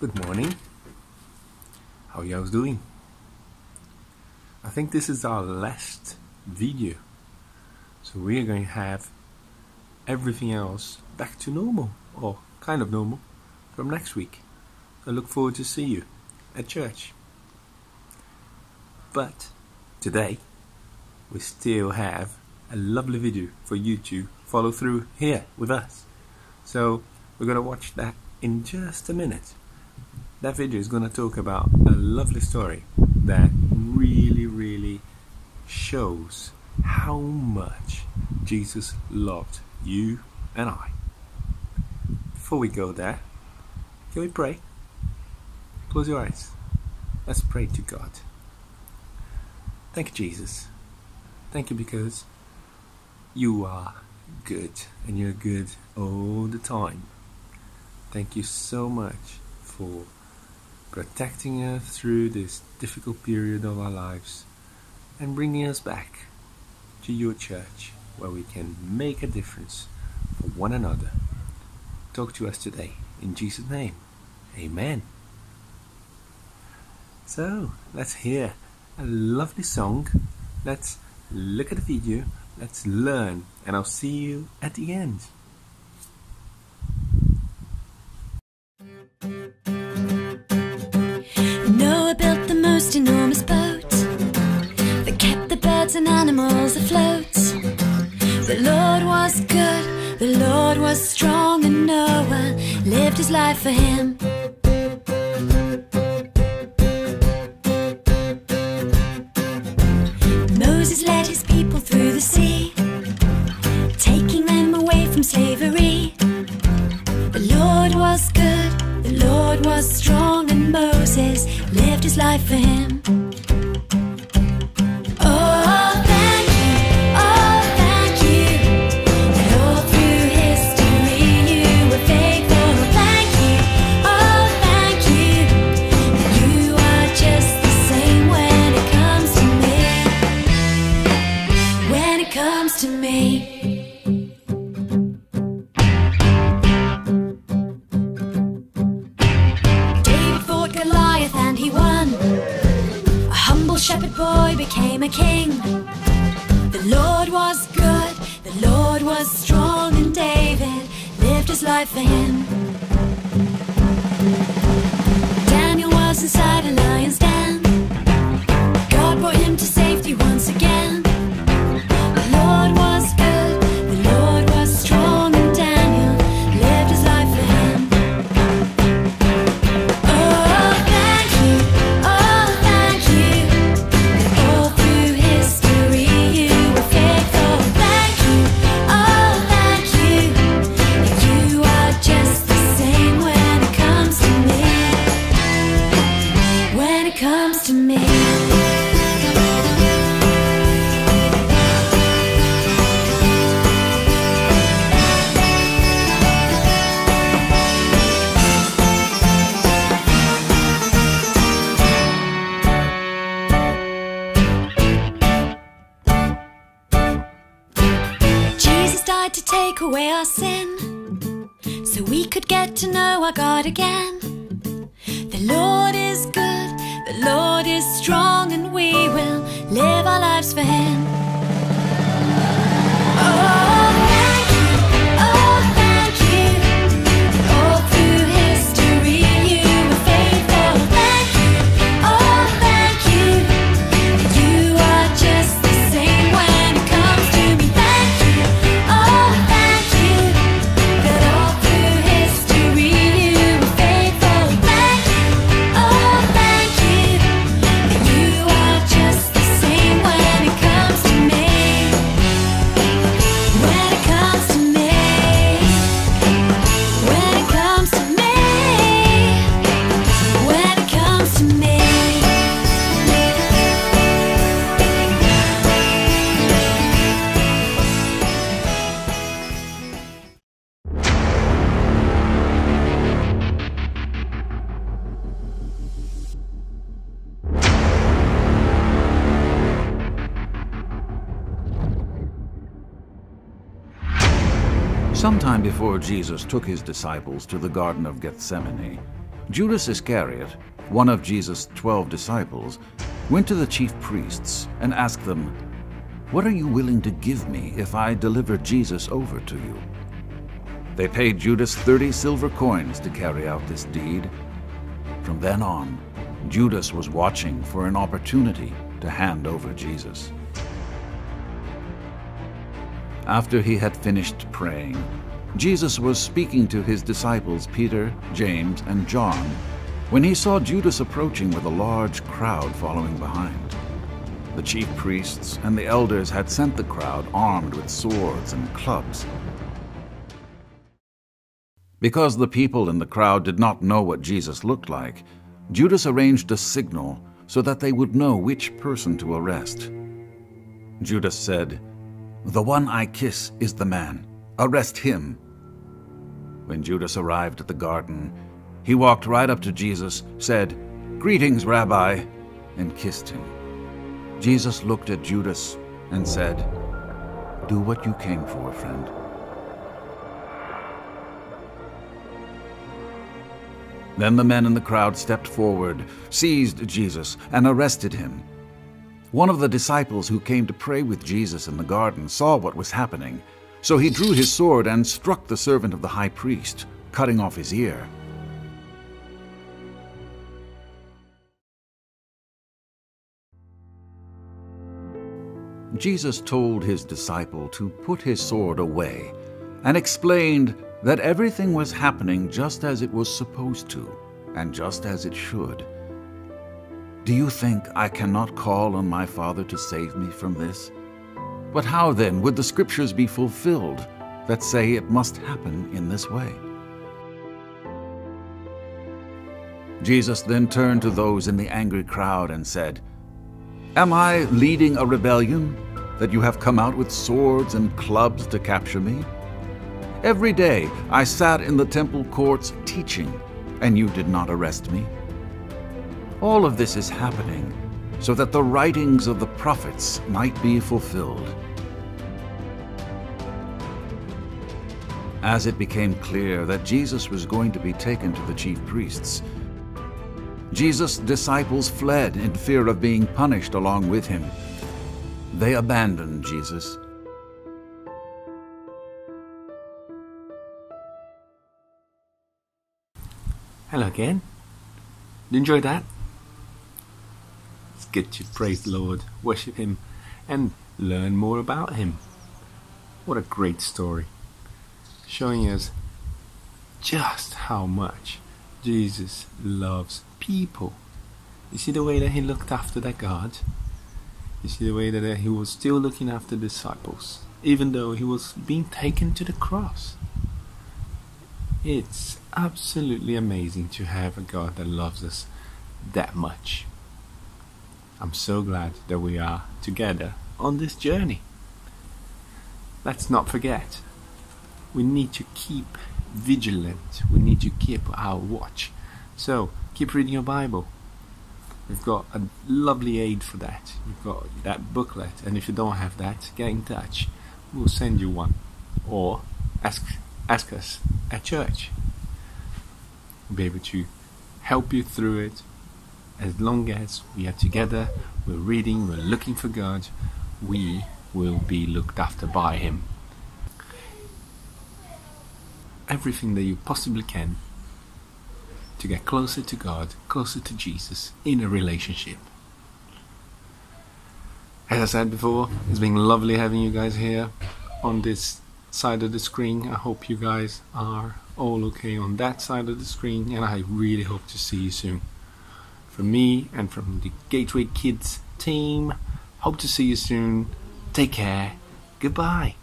Good morning. How y'all doing? I think this is our last video. So we are going to have everything else back to normal or kind of normal from next week. I look forward to see you at church. But today we still have a lovely video for you to follow through here with us. So we're going to watch that in just a minute. That video is going to talk about a lovely story that really, really shows how much Jesus loved you and I. Before we go there, can we pray? Close your eyes. Let's pray to God. Thank you, Jesus. Thank you because you are good and you're good all the time. Thank you so much for protecting us through this difficult period of our lives and bringing us back to your church where we can make a difference for one another. Talk to us today. In Jesus' name, Amen. So, let's hear a lovely song. Let's look at the video. Let's learn. And I'll see you at the end. Enormous boat that kept the birds and animals afloat. The Lord was good, the Lord was strong, and Noah lived his life for him. Moses led his people through the sea, taking them away from slavery. The Lord was good, the Lord was strong, and Moses lived his life for him. Shepherd boy became a king. The Lord was good, the Lord was strong, and David lived his life for him. Daniel was inside a lion's den. Take away our sin so we could get to know our God again. The Lord is good, the Lord is strong, and we will live our lives for Him. Sometime before Jesus took his disciples to the Garden of Gethsemane, Judas Iscariot, one of Jesus' twelve disciples, went to the chief priests and asked them, What are you willing to give me if I deliver Jesus over to you? They paid Judas thirty silver coins to carry out this deed. From then on, Judas was watching for an opportunity to hand over Jesus. After he had finished praying, Jesus was speaking to his disciples Peter, James, and John when he saw Judas approaching with a large crowd following behind. The chief priests and the elders had sent the crowd armed with swords and clubs. Because the people in the crowd did not know what Jesus looked like, Judas arranged a signal so that they would know which person to arrest. Judas said, The one I kiss is the man. Arrest him. When Judas arrived at the garden, he walked right up to Jesus, said, Greetings, Rabbi, and kissed him. Jesus looked at Judas and said, Do what you came for, friend. Then the men in the crowd stepped forward, seized Jesus, and arrested him. One of the disciples who came to pray with Jesus in the garden saw what was happening, so he drew his sword and struck the servant of the high priest, cutting off his ear. Jesus told his disciple to put his sword away and explained that everything was happening just as it was supposed to and just as it should. Do you think I cannot call on my Father to save me from this? But how then would the Scriptures be fulfilled that say it must happen in this way? Jesus then turned to those in the angry crowd and said, Am I leading a rebellion that you have come out with swords and clubs to capture me? Every day I sat in the temple courts teaching, and you did not arrest me. All of this is happening so that the writings of the prophets might be fulfilled. As it became clear that Jesus was going to be taken to the chief priests, Jesus' disciples fled in fear of being punished along with him. They abandoned Jesus. Hello again. You enjoy that? Good to praise the Lord, worship Him, and learn more about Him. What a great story. Showing us just how much Jesus loves people. You see the way that He looked after that God? You see the way that He was still looking after the disciples, even though He was being taken to the cross. It's absolutely amazing to have a God that loves us that much. I'm so glad that we are together on this journey. Let's not forget, we need to keep vigilant, we need to keep our watch. So, keep reading your Bible. We've got a lovely aid for that. We've got that booklet, and if you don't have that, get in touch. We'll send you one. Or ask ask us at church. We'll be able to help you through it as long as we are together, we're reading, we're looking for God, we will be looked after by Him. Everything that you possibly can to get closer to God, closer to Jesus in a relationship. As I said before, it's been lovely having you guys here on this side of the screen. I hope you guys are all okay on that side of the screen, and I really hope to see you soon. From me and from the Gateway Kids team, hope to see you soon. Take care. Goodbye.